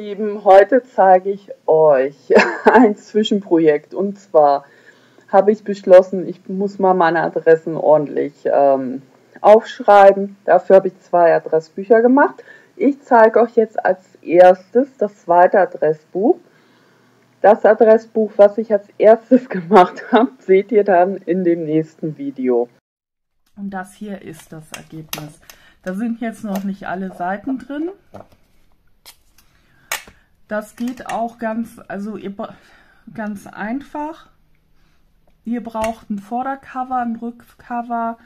Lieben, heute zeige ich euch ein Zwischenprojekt und zwar habe ich beschlossen, ich muss mal meine Adressen ordentlich ähm, aufschreiben. Dafür habe ich zwei Adressbücher gemacht. Ich zeige euch jetzt als erstes das zweite Adressbuch. Das Adressbuch, was ich als erstes gemacht habe, seht ihr dann in dem nächsten Video. Und das hier ist das Ergebnis. Da sind jetzt noch nicht alle Seiten drin. Das geht auch ganz, also ihr, ganz einfach. Ihr braucht ein Vordercover, ein Rückcover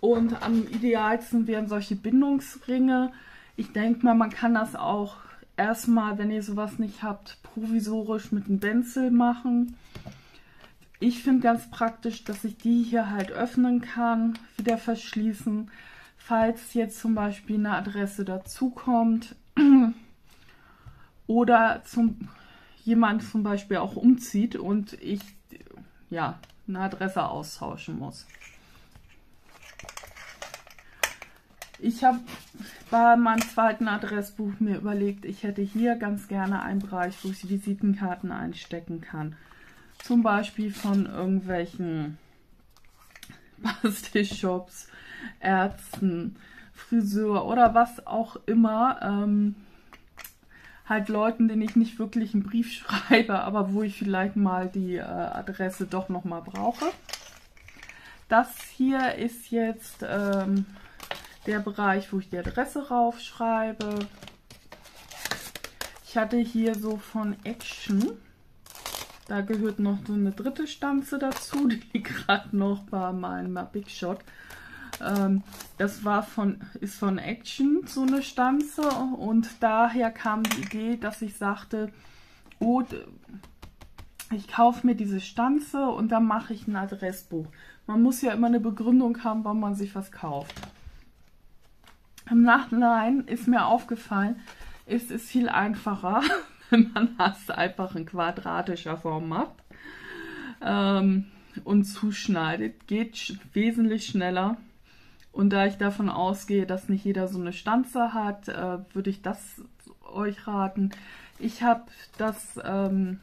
und am idealsten wären solche Bindungsringe. Ich denke mal, man kann das auch erstmal, wenn ihr sowas nicht habt, provisorisch mit einem Benzel machen. Ich finde ganz praktisch, dass ich die hier halt öffnen kann, wieder verschließen. Falls jetzt zum Beispiel eine Adresse dazukommt, oder zum, jemand zum Beispiel auch umzieht und ich ja eine Adresse austauschen muss. Ich habe bei meinem zweiten Adressbuch mir überlegt, ich hätte hier ganz gerne einen Bereich, wo ich Visitenkarten einstecken kann. Zum Beispiel von irgendwelchen Bastelshops, Ärzten, Friseur oder was auch immer. Ähm, halt Leuten, denen ich nicht wirklich einen Brief schreibe, aber wo ich vielleicht mal die äh, Adresse doch nochmal brauche. Das hier ist jetzt ähm, der Bereich, wo ich die Adresse raufschreibe. Ich hatte hier so von Action, da gehört noch so eine dritte Stanze dazu, die liegt gerade noch bei meinem Big Shot. Ähm, das war von, ist von Action so eine Stanze und daher kam die Idee, dass ich sagte, oh, ich kaufe mir diese Stanze und dann mache ich ein Adressbuch. Man muss ja immer eine Begründung haben, warum man sich was kauft. Im Nachhinein ist mir aufgefallen, ist es viel einfacher, wenn man das einfach in quadratischer Form macht ähm, und zuschneidet. Geht wesentlich schneller. Und da ich davon ausgehe, dass nicht jeder so eine Stanze hat, äh, würde ich das euch raten. Ich habe das, ähm,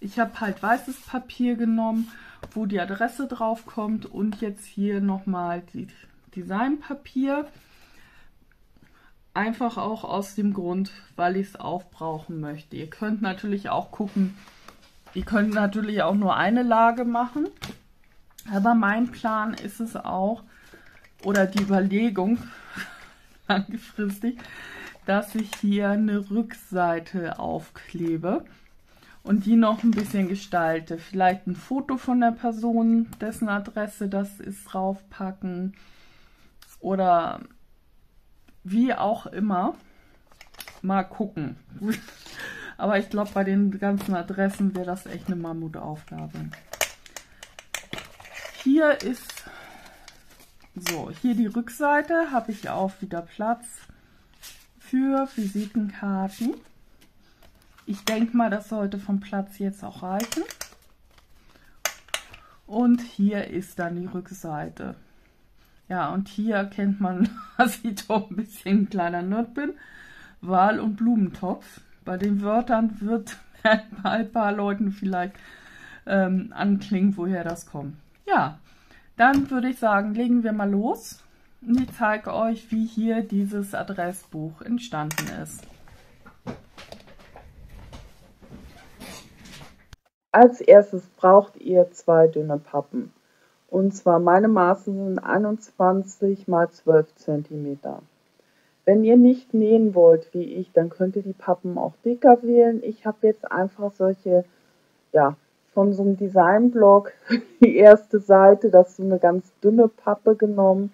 ich habe halt weißes Papier genommen, wo die Adresse drauf kommt und jetzt hier nochmal die Designpapier. Einfach auch aus dem Grund, weil ich es aufbrauchen möchte. Ihr könnt natürlich auch gucken, ihr könnt natürlich auch nur eine Lage machen. Aber mein Plan ist es auch, oder die Überlegung, langfristig, dass ich hier eine Rückseite aufklebe und die noch ein bisschen gestalte. Vielleicht ein Foto von der Person, dessen Adresse das ist, draufpacken oder wie auch immer. Mal gucken. Aber ich glaube, bei den ganzen Adressen wäre das echt eine Mammutaufgabe. Hier ist so, hier die Rückseite habe ich auch wieder Platz für Visitenkarten. Ich denke mal, das sollte vom Platz jetzt auch reichen. Und hier ist dann die Rückseite. Ja, und hier erkennt man, dass ich doch ein bisschen ein kleiner Nerd bin. Wahl- und Blumentopf. Bei den Wörtern wird bei ein paar Leuten vielleicht ähm, anklingen, woher das kommt. Ja, dann würde ich sagen, legen wir mal los. Und ich zeige euch, wie hier dieses Adressbuch entstanden ist. Als erstes braucht ihr zwei dünne Pappen. Und zwar meine Maße sind 21 x 12 cm. Wenn ihr nicht nähen wollt wie ich, dann könnt ihr die Pappen auch dicker wählen. Ich habe jetzt einfach solche ja, von so einem Designblog die erste Seite, das ist so eine ganz dünne Pappe genommen.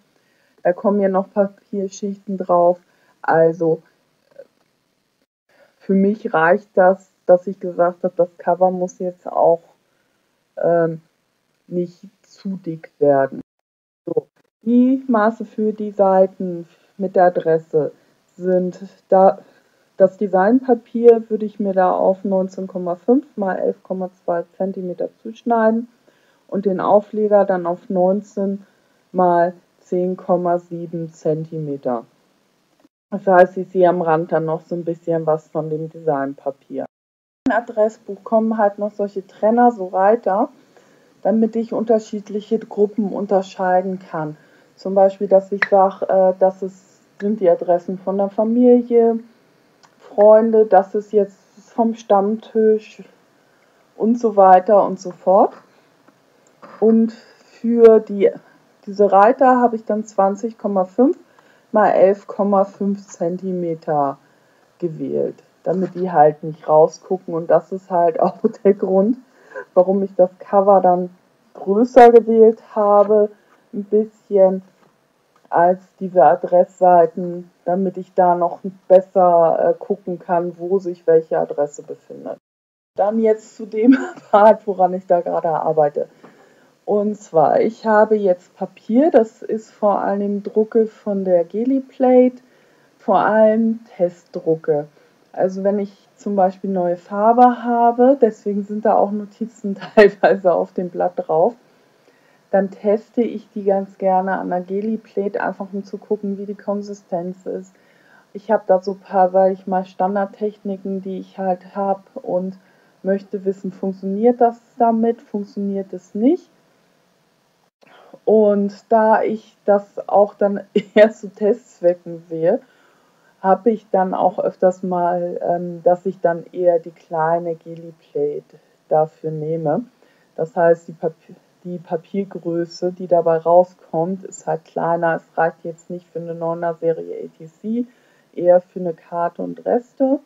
Da kommen ja noch Papierschichten drauf. Also für mich reicht das, dass ich gesagt habe, das Cover muss jetzt auch ähm, nicht zu dick werden. So, die Maße für die Seiten mit der Adresse sind da das Designpapier würde ich mir da auf 19,5 mal 11,2 cm zuschneiden und den Aufleger dann auf 19 mal 10,7 cm. Das heißt, ich sehe am Rand dann noch so ein bisschen was von dem Designpapier. Im Adressbuch kommen halt noch solche Trenner so weiter, damit ich unterschiedliche Gruppen unterscheiden kann. Zum Beispiel, dass ich sage, äh, das ist, sind die Adressen von der Familie, Freunde, das ist jetzt vom Stammtisch und so weiter und so fort. Und für die, diese Reiter habe ich dann 20,5 mal 11,5 cm gewählt, damit die halt nicht rausgucken. Und das ist halt auch der Grund, warum ich das Cover dann größer gewählt habe, ein bisschen als diese Adressseiten, damit ich da noch besser äh, gucken kann, wo sich welche Adresse befindet. Dann jetzt zu dem Part, woran ich da gerade arbeite. Und zwar, ich habe jetzt Papier, das ist vor allem Drucke von der Geliplate, vor allem Testdrucke. Also wenn ich zum Beispiel neue Farbe habe, deswegen sind da auch Notizen teilweise auf dem Blatt drauf, dann teste ich die ganz gerne an der Geliplate, einfach um zu gucken, wie die Konsistenz ist. Ich habe da so ein paar, sage ich mal, Standardtechniken, die ich halt habe und möchte wissen, funktioniert das damit, funktioniert es nicht. Und da ich das auch dann eher zu Testzwecken sehe, habe ich dann auch öfters mal, ähm, dass ich dann eher die kleine Geli Plate dafür nehme. Das heißt, die, Papier, die Papiergröße, die dabei rauskommt, ist halt kleiner. Es reicht jetzt nicht für eine 9er Serie ATC, eher für eine Karte und Reste.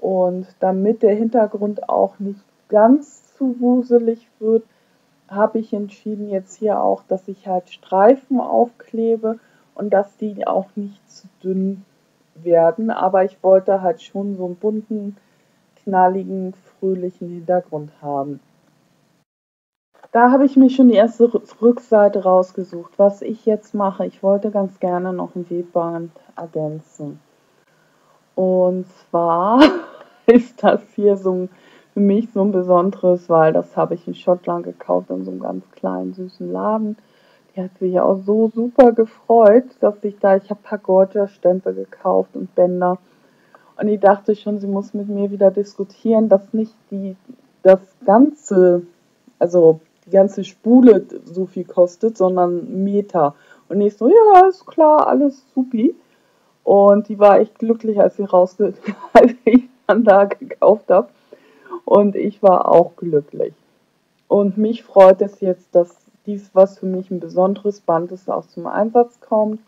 Und damit der Hintergrund auch nicht ganz zu wuselig wird, habe ich entschieden jetzt hier auch, dass ich halt Streifen aufklebe und dass die auch nicht zu dünn werden. Aber ich wollte halt schon so einen bunten, knalligen, fröhlichen Hintergrund haben. Da habe ich mir schon die erste Rückseite rausgesucht. Was ich jetzt mache, ich wollte ganz gerne noch ein Webband ergänzen. Und zwar ist das hier so ein für mich so ein besonderes, weil das habe ich in Schottland gekauft in so einem ganz kleinen, süßen Laden. Die hat sich auch so super gefreut, dass ich da, ich habe ein paar Gorgia-Stempel gekauft und Bänder. Und ich dachte schon, sie muss mit mir wieder diskutieren, dass nicht die, das ganze, also die ganze Spule so viel kostet, sondern Meter. Und ich so, ja, ist klar, alles supi. Und die war echt glücklich, als sie rausge als ich dann da gekauft habe. Und ich war auch glücklich. Und mich freut es jetzt, dass dies, was für mich ein besonderes Band ist, auch zum Einsatz kommt.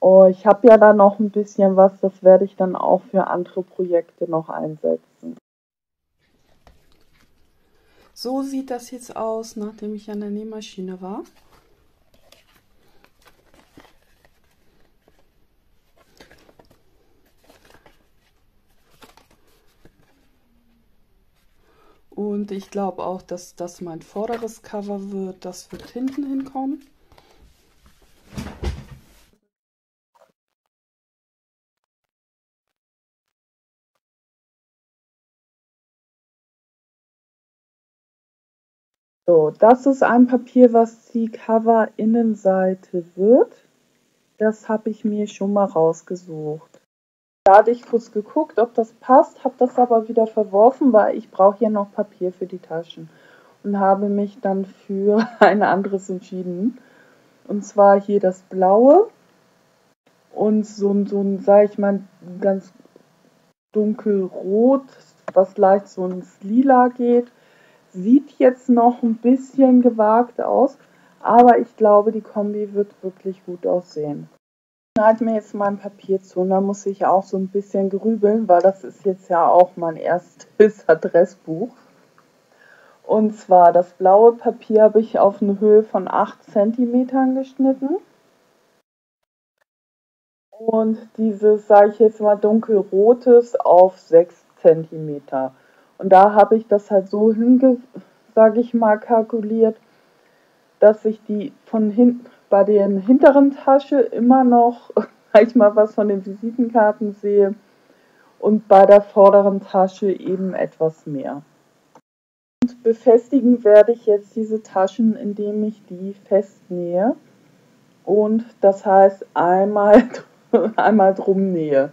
Oh, ich habe ja da noch ein bisschen was, das werde ich dann auch für andere Projekte noch einsetzen. So sieht das jetzt aus, nachdem ich an der Nähmaschine war. Und ich glaube auch, dass das mein vorderes Cover wird. Das wird hinten hinkommen. Das ist ein Papier, was die Cover-Innenseite wird. Das habe ich mir schon mal rausgesucht. Da hatte ich kurz geguckt, ob das passt, habe das aber wieder verworfen, weil ich brauche ja noch Papier für die Taschen und habe mich dann für ein anderes entschieden. Und zwar hier das blaue und so, ein, so ein, sag ich mal, ganz dunkelrot, was leicht so ins Lila geht. Sieht jetzt noch ein bisschen gewagt aus, aber ich glaube, die Kombi wird wirklich gut aussehen schneide mir jetzt mein Papier zu und da muss ich auch so ein bisschen grübeln, weil das ist jetzt ja auch mein erstes Adressbuch. Und zwar das blaue Papier habe ich auf eine Höhe von 8 cm geschnitten. Und dieses, sage ich jetzt mal, dunkelrotes auf 6 cm. Und da habe ich das halt so hinge, sage ich mal, kalkuliert, dass ich die von hinten bei der hinteren Tasche immer noch manchmal was von den Visitenkarten sehe und bei der vorderen Tasche eben etwas mehr. Und befestigen werde ich jetzt diese Taschen, indem ich die festnähe. Und das heißt einmal einmal drum nähe.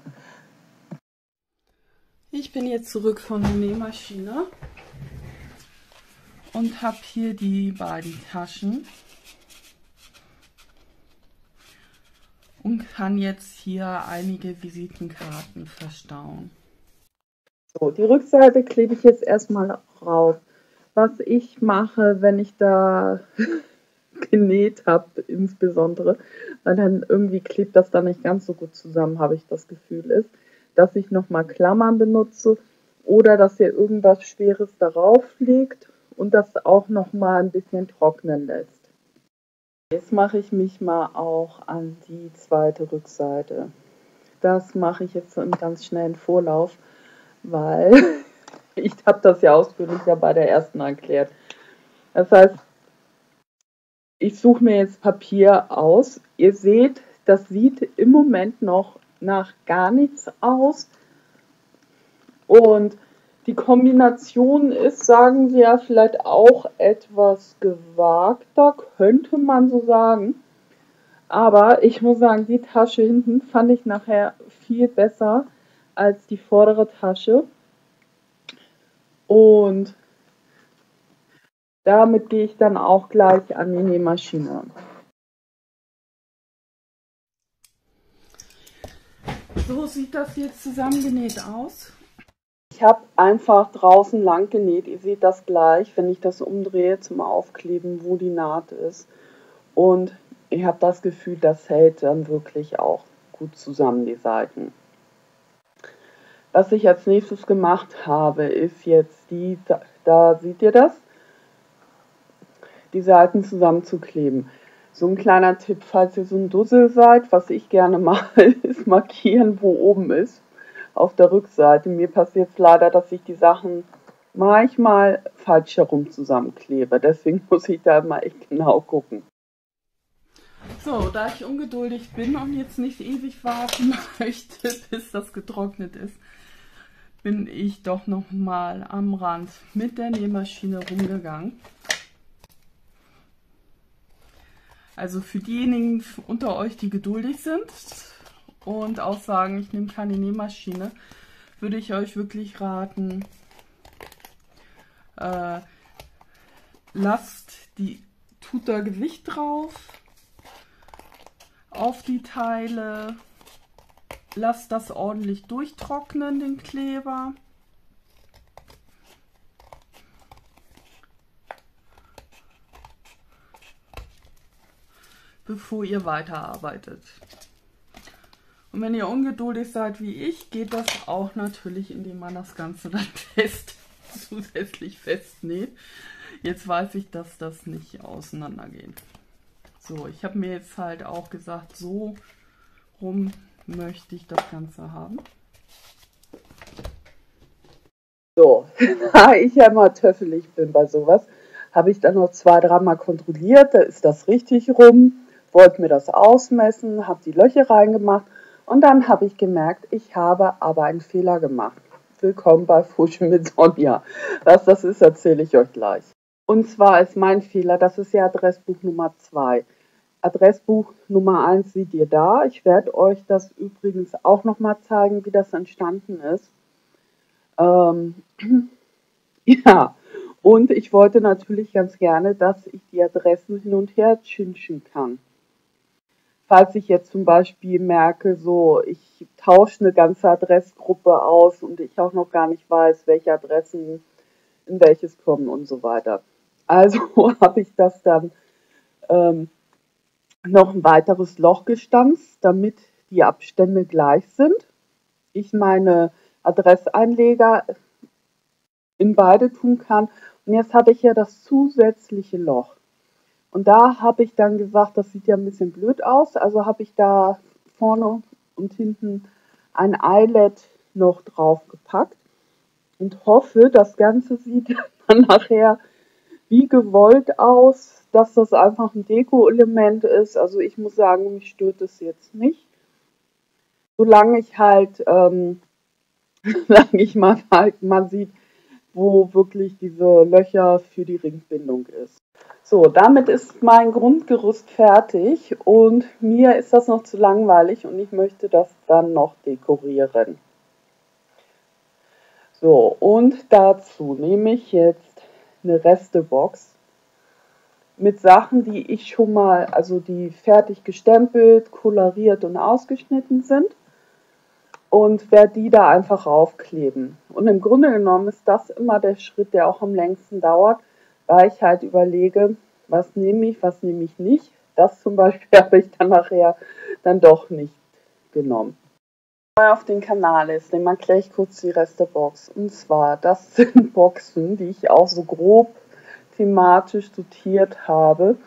Ich bin jetzt zurück von der Nähmaschine und habe hier die beiden Taschen und kann jetzt hier einige Visitenkarten verstauen. So, die Rückseite klebe ich jetzt erstmal rauf. Was ich mache, wenn ich da genäht habe, insbesondere, weil dann irgendwie klebt das da nicht ganz so gut zusammen, habe ich das Gefühl, ist, dass ich nochmal Klammern benutze oder dass ihr irgendwas Schweres darauf legt und das auch nochmal ein bisschen trocknen lässt. Jetzt mache ich mich mal auch an die zweite Rückseite. Das mache ich jetzt im ganz schnellen Vorlauf, weil ich habe das ja ausführlicher bei der ersten erklärt. Das heißt, ich suche mir jetzt Papier aus. Ihr seht, das sieht im Moment noch nach gar nichts aus. Und die Kombination ist, sagen wir, vielleicht auch etwas gewagter, könnte man so sagen. Aber ich muss sagen, die Tasche hinten fand ich nachher viel besser als die vordere Tasche. Und damit gehe ich dann auch gleich an die Nähmaschine. So sieht das jetzt zusammengenäht aus. Ich habe einfach draußen lang genäht. Ihr seht das gleich, wenn ich das umdrehe zum Aufkleben, wo die Naht ist. Und ich habe das Gefühl, das hält dann wirklich auch gut zusammen, die Seiten. Was ich als nächstes gemacht habe, ist jetzt die, da seht ihr das, die Seiten zusammenzukleben. So ein kleiner Tipp, falls ihr so ein Dussel seid, was ich gerne mache, ist markieren, wo oben ist, auf der Rückseite. Mir passiert es leider, dass ich die Sachen manchmal falsch herum zusammenklebe. Deswegen muss ich da mal echt genau gucken. So, da ich ungeduldig bin und jetzt nicht ewig warten möchte, bis das getrocknet ist, bin ich doch noch mal am Rand mit der Nähmaschine rumgegangen. Also für diejenigen unter euch, die geduldig sind und auch sagen, ich nehme keine Nähmaschine, würde ich euch wirklich raten, äh, lasst die, tut da Gewicht drauf auf die Teile, Lass das ordentlich durchtrocknen, den Kleber. Bevor ihr weiterarbeitet. Und wenn ihr ungeduldig seid wie ich, geht das auch natürlich, indem man das Ganze dann fest, zusätzlich festnäht. Jetzt weiß ich, dass das nicht auseinandergeht. So, ich habe mir jetzt halt auch gesagt, so rum möchte ich das Ganze haben. So, da ich ja immer töffelig bin bei sowas, habe ich dann noch zwei, dreimal kontrolliert, da ist das richtig rum, wollte mir das ausmessen, habe die Löcher reingemacht und dann habe ich gemerkt, ich habe aber einen Fehler gemacht. Willkommen bei Fuschen mit Sonja. Was das ist, erzähle ich euch gleich. Und zwar ist mein Fehler, das ist ja Adressbuch Nummer 2. Adressbuch Nummer 1 seht ihr da. Ich werde euch das übrigens auch nochmal zeigen, wie das entstanden ist. Ähm, ja, und ich wollte natürlich ganz gerne, dass ich die Adressen hin und her chinchen kann. Falls ich jetzt zum Beispiel merke, so, ich tausche eine ganze Adressgruppe aus und ich auch noch gar nicht weiß, welche Adressen in welches kommen und so weiter. Also habe ich das dann ähm, noch ein weiteres Loch gestanzt, damit die Abstände gleich sind. Ich meine Adresseinleger in beide tun kann. Und jetzt hatte ich ja das zusätzliche Loch. Und da habe ich dann gesagt, das sieht ja ein bisschen blöd aus. Also habe ich da vorne und hinten ein Eyelet noch drauf gepackt und hoffe, das Ganze sieht dann nachher wie gewollt aus dass das einfach ein Deko-Element ist. Also ich muss sagen, mich stört es jetzt nicht. Solange ich halt, ähm, solange ich mal halt mal sieht, wo wirklich diese Löcher für die Ringbindung ist. So, damit ist mein Grundgerüst fertig und mir ist das noch zu langweilig und ich möchte das dann noch dekorieren. So, und dazu nehme ich jetzt eine Restebox mit Sachen, die ich schon mal, also die fertig gestempelt, koloriert und ausgeschnitten sind und werde die da einfach raufkleben. Und im Grunde genommen ist das immer der Schritt, der auch am längsten dauert, weil ich halt überlege, was nehme ich, was nehme ich nicht. Das zum Beispiel habe ich dann nachher dann doch nicht genommen neu auf den Kanal ist, nehmen wir gleich kurz die Reste-Box. Und zwar, das sind Boxen, die ich auch so grob thematisch sortiert habe,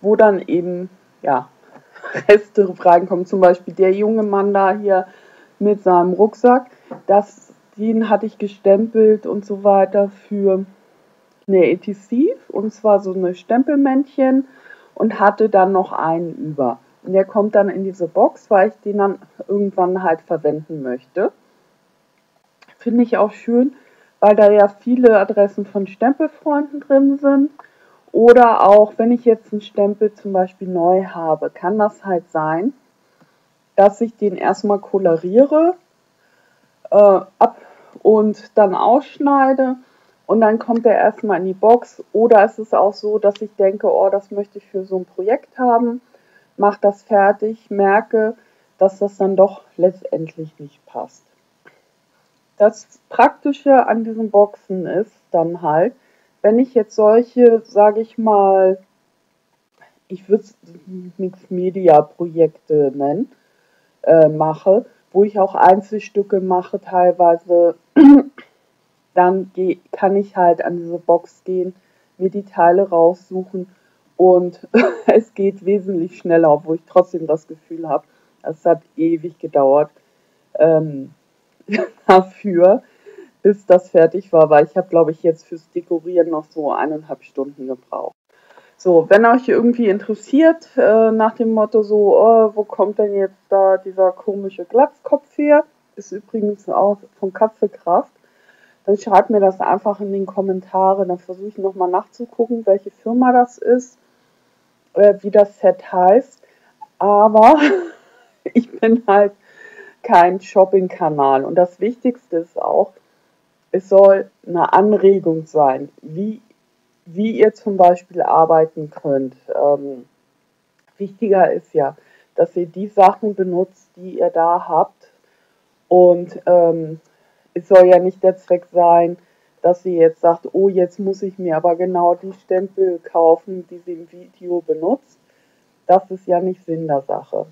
wo dann eben, ja, Reste reinkommen. Zum Beispiel der junge Mann da hier mit seinem Rucksack. Das, den hatte ich gestempelt und so weiter für eine ETC. Und zwar so eine Stempelmännchen und hatte dann noch einen über. Und der kommt dann in diese Box, weil ich den dann irgendwann halt verwenden möchte. Finde ich auch schön, weil da ja viele Adressen von Stempelfreunden drin sind. Oder auch, wenn ich jetzt einen Stempel zum Beispiel neu habe, kann das halt sein, dass ich den erstmal koloriere äh, ab und dann ausschneide und dann kommt er erstmal in die Box. Oder es ist auch so, dass ich denke, oh, das möchte ich für so ein Projekt haben mache das fertig, merke, dass das dann doch letztendlich nicht passt. Das Praktische an diesen Boxen ist dann halt, wenn ich jetzt solche, sage ich mal, ich würde es Mixed Media Projekte nennen, äh, mache, wo ich auch Einzelstücke mache teilweise, dann kann ich halt an diese Box gehen, mir die Teile raussuchen und es geht wesentlich schneller, obwohl ich trotzdem das Gefühl habe, es hat ewig gedauert ähm, dafür, bis das fertig war, weil ich habe, glaube ich, jetzt fürs Dekorieren noch so eineinhalb Stunden gebraucht. So, wenn euch irgendwie interessiert, äh, nach dem Motto so, oh, wo kommt denn jetzt da dieser komische Glatzkopf her? Ist übrigens auch von Katzekraft. Dann schreibt mir das einfach in den Kommentaren. Dann versuche ich nochmal nachzugucken, welche Firma das ist äh, wie das Set heißt. Aber ich bin halt kein Shopping-Kanal. Und das Wichtigste ist auch, es soll eine Anregung sein, wie, wie ihr zum Beispiel arbeiten könnt. Ähm, wichtiger ist ja, dass ihr die Sachen benutzt, die ihr da habt. Und ähm, es soll ja nicht der Zweck sein, dass sie jetzt sagt, oh, jetzt muss ich mir aber genau die Stempel kaufen, die sie im Video benutzt. Das ist ja nicht Sinn der Sache.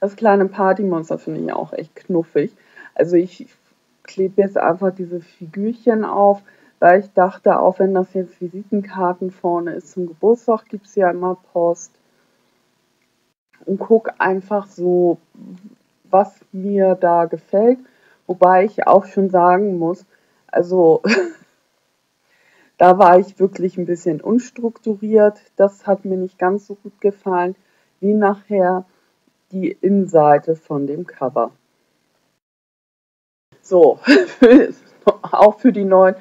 Das kleine Partymonster finde ich auch echt knuffig. Also ich klebe jetzt einfach diese Figürchen auf, weil ich dachte, auch wenn das jetzt Visitenkarten vorne ist zum Geburtstag, gibt es ja immer Post. Und gucke einfach so, was mir da gefällt. Wobei ich auch schon sagen muss, also da war ich wirklich ein bisschen unstrukturiert. Das hat mir nicht ganz so gut gefallen wie nachher die Innenseite von dem Cover. So, auch für die neuen,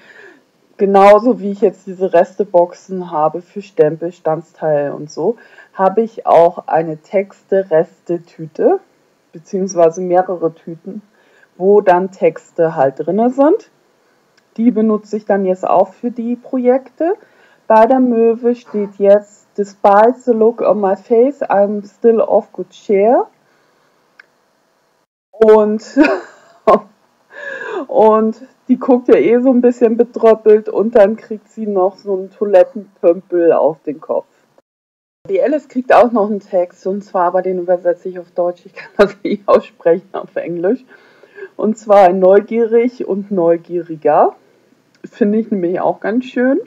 genauso wie ich jetzt diese Resteboxen habe für Stempel, Standsteile und so, habe ich auch eine Texte-Reste-Tüte, beziehungsweise mehrere Tüten, wo dann Texte halt drin sind. Die benutze ich dann jetzt auch für die Projekte. Bei der Möwe steht jetzt, despite the look on my face, I'm still of good cheer. Und, und die guckt ja eh so ein bisschen betröppelt und dann kriegt sie noch so einen Toilettenpömpel auf den Kopf. Die Alice kriegt auch noch einen Text und zwar, aber den übersetze ich auf Deutsch, ich kann das nicht aussprechen auf Englisch. Und zwar neugierig und neugieriger. Finde ich nämlich auch ganz schön.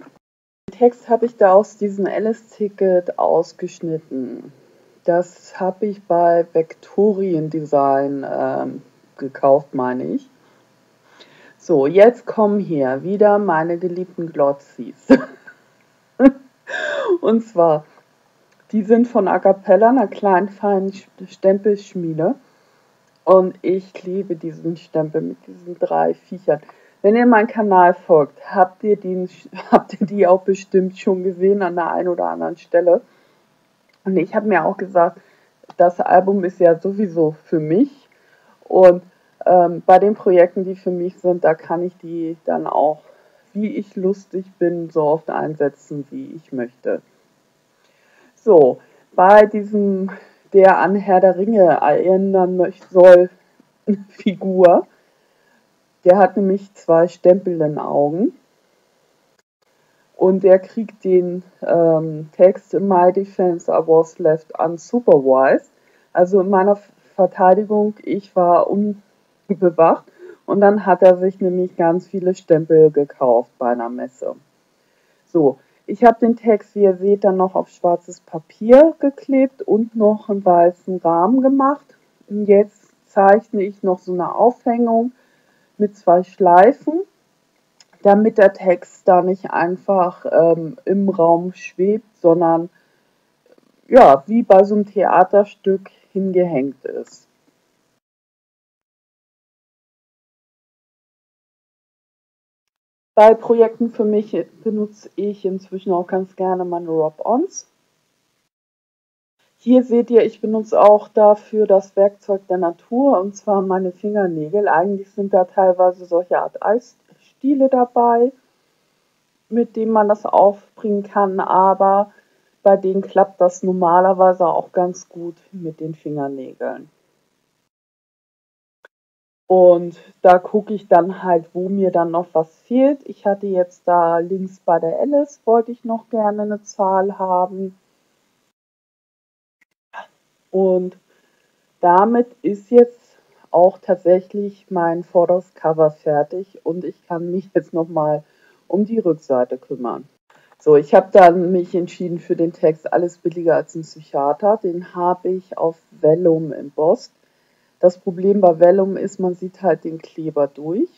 Den Text habe ich da aus diesem Alice-Ticket ausgeschnitten. Das habe ich bei Vectorien Design ähm, gekauft, meine ich. So, jetzt kommen hier wieder meine geliebten Glotzis. Und zwar, die sind von Acapella, einer kleinen feinen Stempelschmiede. Und ich liebe diesen Stempel mit diesen drei Viechern. Wenn ihr meinem Kanal folgt, habt ihr, die, habt ihr die auch bestimmt schon gesehen an der einen oder anderen Stelle. Und ich habe mir auch gesagt, das Album ist ja sowieso für mich. Und ähm, bei den Projekten, die für mich sind, da kann ich die dann auch, wie ich lustig bin, so oft einsetzen, wie ich möchte. So, bei diesem, der an Herr der Ringe erinnern möchte, soll, Figur, der hat nämlich zwei Stempel in den Augen. Und der kriegt den ähm, Text in My Defense I was left unsupervised. Also in meiner Verteidigung, ich war unbewacht. Und dann hat er sich nämlich ganz viele Stempel gekauft bei einer Messe. So, ich habe den Text, wie ihr seht, dann noch auf schwarzes Papier geklebt und noch einen weißen Rahmen gemacht. Und jetzt zeichne ich noch so eine Aufhängung mit zwei Schleifen, damit der Text da nicht einfach ähm, im Raum schwebt, sondern ja, wie bei so einem Theaterstück hingehängt ist. Bei Projekten für mich benutze ich inzwischen auch ganz gerne meine Rob-Ons. Hier seht ihr, ich benutze auch dafür das Werkzeug der Natur, und zwar meine Fingernägel. Eigentlich sind da teilweise solche Art Eisstiele dabei, mit denen man das aufbringen kann, aber bei denen klappt das normalerweise auch ganz gut mit den Fingernägeln. Und da gucke ich dann halt, wo mir dann noch was fehlt. Ich hatte jetzt da links bei der Alice, wollte ich noch gerne eine Zahl haben. Und damit ist jetzt auch tatsächlich mein vorderes Cover fertig und ich kann mich jetzt nochmal um die Rückseite kümmern. So, ich habe dann mich entschieden für den Text Alles billiger als ein Psychiater. Den habe ich auf Vellum embossed. Das Problem bei Vellum ist, man sieht halt den Kleber durch.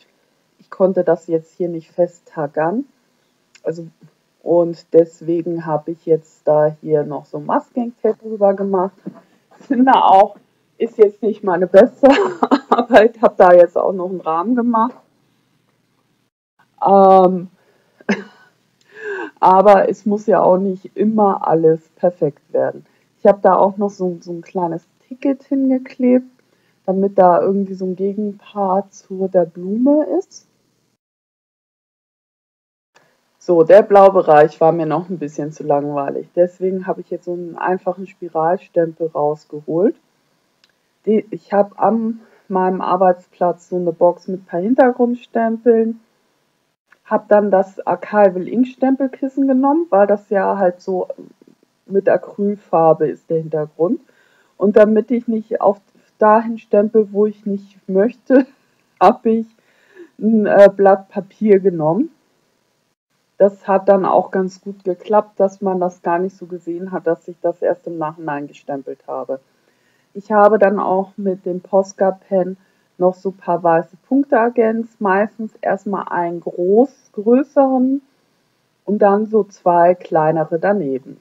Ich konnte das jetzt hier nicht festtackern. Also, und deswegen habe ich jetzt da hier noch so Masking-Tape drüber gemacht finde auch, ist jetzt nicht meine beste Arbeit. Habe da jetzt auch noch einen Rahmen gemacht. Ähm, aber es muss ja auch nicht immer alles perfekt werden. Ich habe da auch noch so, so ein kleines Ticket hingeklebt, damit da irgendwie so ein Gegenpart zu der Blume ist. So, der Blaubereich war mir noch ein bisschen zu langweilig. Deswegen habe ich jetzt so einen einfachen Spiralstempel rausgeholt. ich habe an meinem Arbeitsplatz so eine Box mit ein paar Hintergrundstempeln. Habe dann das Archival Ink Stempelkissen genommen, weil das ja halt so mit Acrylfarbe ist der Hintergrund. Und damit ich nicht auf dahin stempel, wo ich nicht möchte, habe ich ein äh, Blatt Papier genommen das hat dann auch ganz gut geklappt, dass man das gar nicht so gesehen hat, dass ich das erst im Nachhinein gestempelt habe. Ich habe dann auch mit dem Posca-Pen noch so ein paar weiße Punkte ergänzt, meistens erstmal einen groß, größeren und dann so zwei kleinere daneben.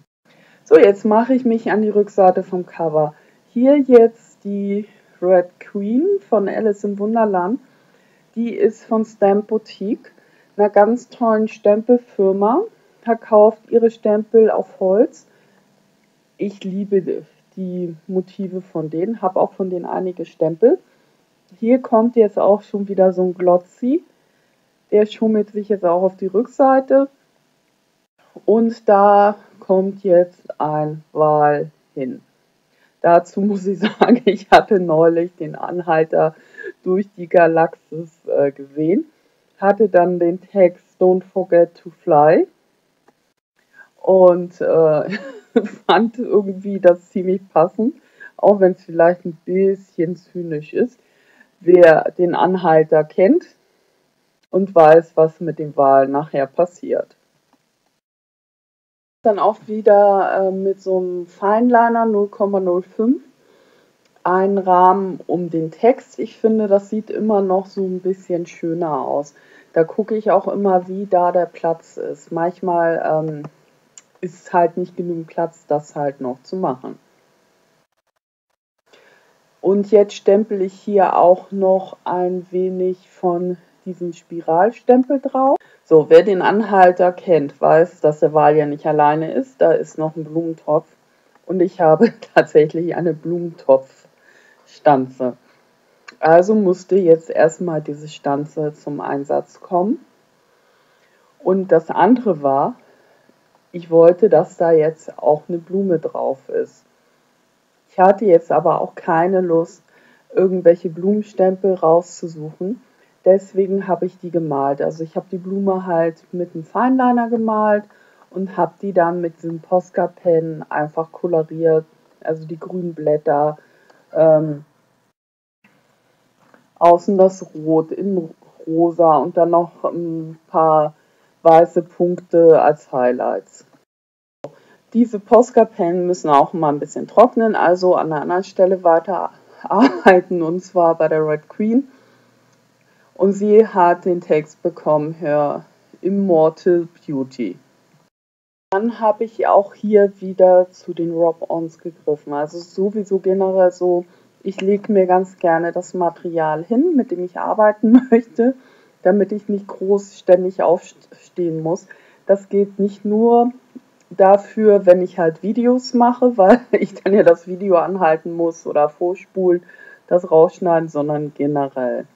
So, jetzt mache ich mich an die Rückseite vom Cover. Hier jetzt die Red Queen von Alice im Wunderland. Die ist von Stamp Boutique einer ganz tollen Stempelfirma, verkauft ihre Stempel auf Holz. Ich liebe die Motive von denen, habe auch von denen einige Stempel. Hier kommt jetzt auch schon wieder so ein Glotzi. Der schummelt sich jetzt auch auf die Rückseite. Und da kommt jetzt ein Wal hin. Dazu muss ich sagen, ich hatte neulich den Anhalter durch die Galaxis äh, gesehen hatte dann den Text Don't Forget to Fly und äh, fand irgendwie das ziemlich passend, auch wenn es vielleicht ein bisschen zynisch ist. Wer den Anhalter kennt und weiß, was mit dem Wal nachher passiert. Dann auch wieder äh, mit so einem Feinliner 0,05 einen Rahmen um den Text. Ich finde, das sieht immer noch so ein bisschen schöner aus. Da gucke ich auch immer, wie da der Platz ist. Manchmal ähm, ist halt nicht genug Platz, das halt noch zu machen. Und jetzt stempel ich hier auch noch ein wenig von diesen Spiralstempel drauf. So, wer den Anhalter kennt, weiß, dass der Wal ja nicht alleine ist. Da ist noch ein Blumentopf und ich habe tatsächlich eine Blumentopfstanze. Also musste jetzt erstmal diese Stanze zum Einsatz kommen. Und das andere war, ich wollte, dass da jetzt auch eine Blume drauf ist. Ich hatte jetzt aber auch keine Lust, irgendwelche Blumenstempel rauszusuchen. Deswegen habe ich die gemalt. Also ich habe die Blume halt mit einem Feinliner gemalt und habe die dann mit diesem Posca-Pen einfach koloriert. Also die grünen Blätter, ähm, außen das Rot, in rosa und dann noch ein paar weiße Punkte als Highlights. Diese Posca-Pen müssen auch mal ein bisschen trocknen, also an einer anderen Stelle weiterarbeiten und zwar bei der Red Queen. Und sie hat den Text bekommen, Her Immortal Beauty. Dann habe ich auch hier wieder zu den Rob-Ons gegriffen. Also sowieso generell so, ich lege mir ganz gerne das Material hin, mit dem ich arbeiten möchte, damit ich nicht groß ständig aufstehen muss. Das geht nicht nur dafür, wenn ich halt Videos mache, weil ich dann ja das Video anhalten muss oder vorspulen, das rausschneiden, sondern generell.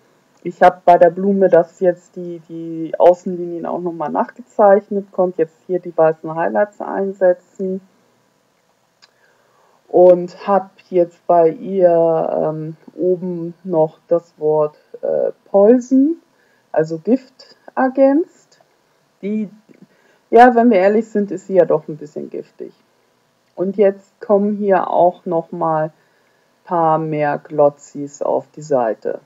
Ich habe bei der Blume das jetzt die, die Außenlinien auch nochmal nachgezeichnet, konnte jetzt hier die weißen Highlights einsetzen und habe jetzt bei ihr ähm, oben noch das Wort äh, Poison, also Gift ergänzt. Die, ja, wenn wir ehrlich sind, ist sie ja doch ein bisschen giftig. Und jetzt kommen hier auch nochmal ein paar mehr Glotzis auf die Seite.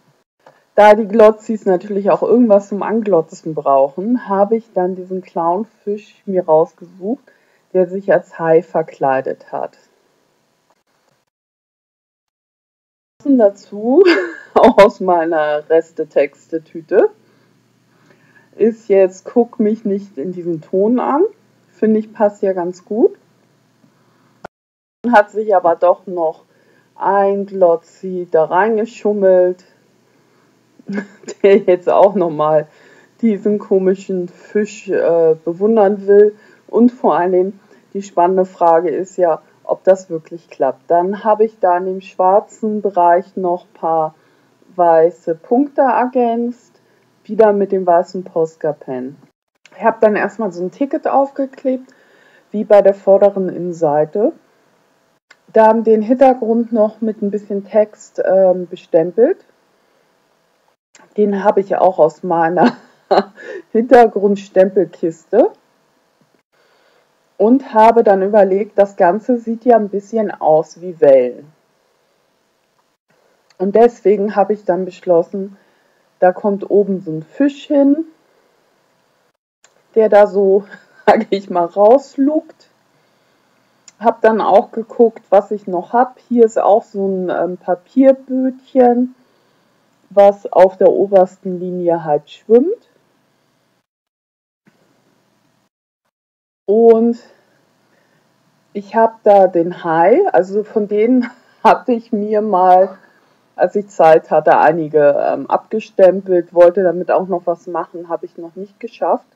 Da die Glotzis natürlich auch irgendwas zum Anglotzen brauchen, habe ich dann diesen Clownfisch mir rausgesucht, der sich als Hai verkleidet hat. Dazu aus meiner Reste-Texte-Tüte ist jetzt Guck mich nicht in diesen Ton an. Finde ich passt ja ganz gut. Hat sich aber doch noch ein Glotzi da reingeschummelt der jetzt auch nochmal diesen komischen Fisch äh, bewundern will. Und vor allem die spannende Frage ist ja, ob das wirklich klappt. Dann habe ich da in dem schwarzen Bereich noch ein paar weiße Punkte ergänzt, wieder mit dem weißen Posca-Pen. Ich habe dann erstmal so ein Ticket aufgeklebt, wie bei der vorderen Innenseite. Dann den Hintergrund noch mit ein bisschen Text ähm, bestempelt den habe ich auch aus meiner Hintergrundstempelkiste und habe dann überlegt, das Ganze sieht ja ein bisschen aus wie Wellen. Und deswegen habe ich dann beschlossen, da kommt oben so ein Fisch hin, der da so, sage ich mal, rauslugt. Habe dann auch geguckt, was ich noch habe. Hier ist auch so ein ähm, Papierbötchen was auf der obersten Linie halt schwimmt. Und ich habe da den Hai, also von denen hatte ich mir mal, als ich Zeit hatte, einige ähm, abgestempelt, wollte damit auch noch was machen, habe ich noch nicht geschafft.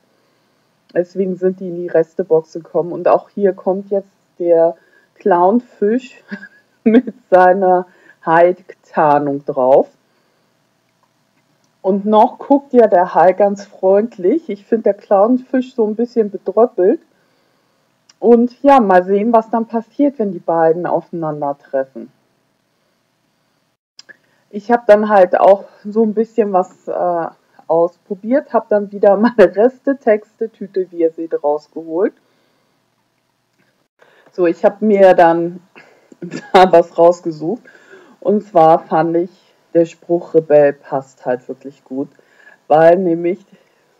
Deswegen sind die in die Restebox gekommen. Und auch hier kommt jetzt der Clownfisch mit seiner Hai-Tarnung drauf. Und noch guckt ja der Hai ganz freundlich. Ich finde der Clownfisch so ein bisschen bedröppelt. Und ja, mal sehen, was dann passiert, wenn die beiden aufeinandertreffen. Ich habe dann halt auch so ein bisschen was äh, ausprobiert, habe dann wieder meine Reste, Texte, Tüte, wie ihr seht, rausgeholt. So, ich habe mir dann da was rausgesucht. Und zwar fand ich der Spruch Rebell passt halt wirklich gut, weil nämlich,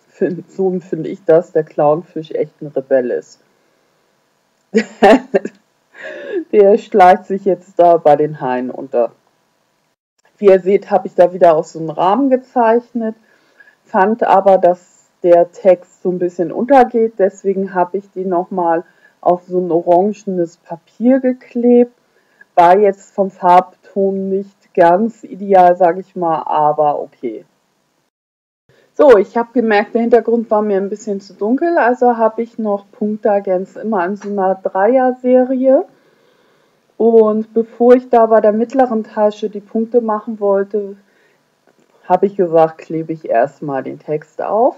find, so finde ich das, der Clownfisch echt ein Rebell ist. der schleicht sich jetzt da bei den Haien unter. Wie ihr seht, habe ich da wieder aus so einem Rahmen gezeichnet, fand aber, dass der Text so ein bisschen untergeht, deswegen habe ich die nochmal auf so ein orangenes Papier geklebt. War jetzt vom Farbton nicht ganz ideal, sage ich mal, aber okay. So, ich habe gemerkt, der Hintergrund war mir ein bisschen zu dunkel, also habe ich noch Punkte ergänzt, immer in so einer Dreier-Serie. Und bevor ich da bei der mittleren Tasche die Punkte machen wollte, habe ich gesagt, klebe ich erstmal den Text auf.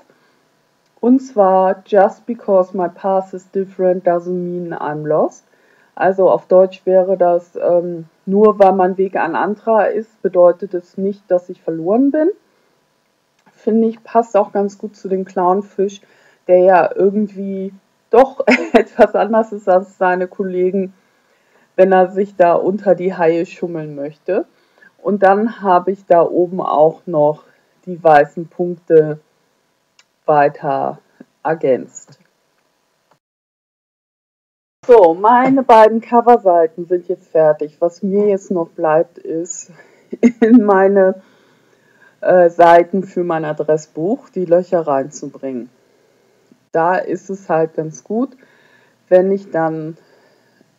Und zwar, just because my past is different doesn't mean I'm lost. Also auf Deutsch wäre das, ähm, nur weil mein Weg ein anderer ist, bedeutet es nicht, dass ich verloren bin finde ich, passt auch ganz gut zu dem Clownfisch, der ja irgendwie doch etwas anders ist als seine Kollegen, wenn er sich da unter die Haie schummeln möchte. Und dann habe ich da oben auch noch die weißen Punkte weiter ergänzt. So, meine beiden Coverseiten sind jetzt fertig. Was mir jetzt noch bleibt, ist in meine äh, Seiten für mein Adressbuch die Löcher reinzubringen. Da ist es halt ganz gut, wenn ich dann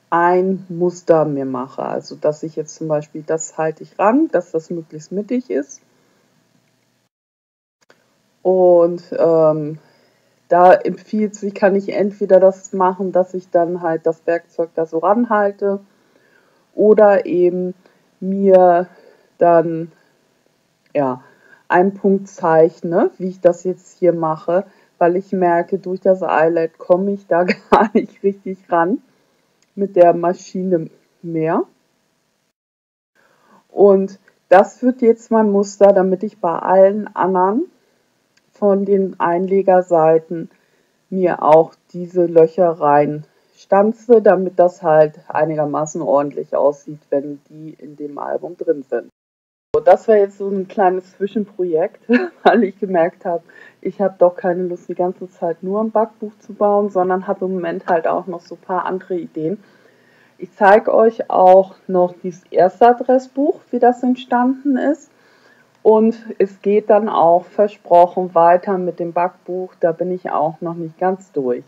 ein Muster mir mache. Also dass ich jetzt zum Beispiel das halte ich ran, dass das möglichst mittig ist. Und ähm, da empfiehlt sich, kann ich entweder das machen, dass ich dann halt das Werkzeug da so ranhalte oder eben mir dann ja einen Punkt zeichne, wie ich das jetzt hier mache, weil ich merke, durch das Eyelet komme ich da gar nicht richtig ran mit der Maschine mehr. Und das wird jetzt mein Muster, damit ich bei allen anderen von den Einlegerseiten mir auch diese Löcher rein stanze, damit das halt einigermaßen ordentlich aussieht, wenn die in dem Album drin sind. Das war jetzt so ein kleines Zwischenprojekt, weil ich gemerkt habe, ich habe doch keine Lust, die ganze Zeit nur ein Backbuch zu bauen, sondern habe im Moment halt auch noch so ein paar andere Ideen. Ich zeige euch auch noch dieses erste Adressbuch, wie das entstanden ist. Und es geht dann auch versprochen weiter mit dem Backbuch. Da bin ich auch noch nicht ganz durch.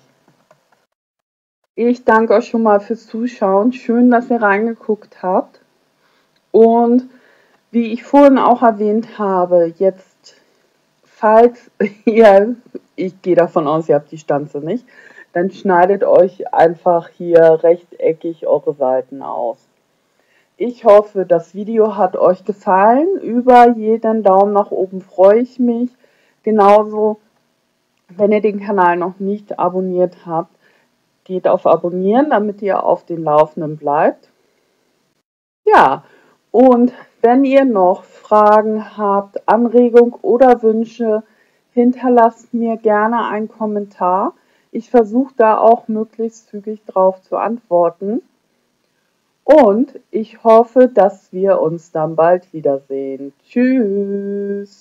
Ich danke euch schon mal fürs Zuschauen. Schön, dass ihr reingeguckt habt. Und wie ich vorhin auch erwähnt habe, jetzt, falls ihr, ich gehe davon aus, ihr habt die Stanze nicht, dann schneidet euch einfach hier rechteckig eure Seiten aus. Ich hoffe, das Video hat euch gefallen. Über jeden Daumen nach oben freue ich mich. Genauso, wenn ihr den Kanal noch nicht abonniert habt, geht auf Abonnieren, damit ihr auf den Laufenden bleibt. Ja, und wenn ihr noch Fragen habt, Anregungen oder Wünsche, hinterlasst mir gerne einen Kommentar. Ich versuche da auch möglichst zügig drauf zu antworten. Und ich hoffe, dass wir uns dann bald wiedersehen. Tschüss.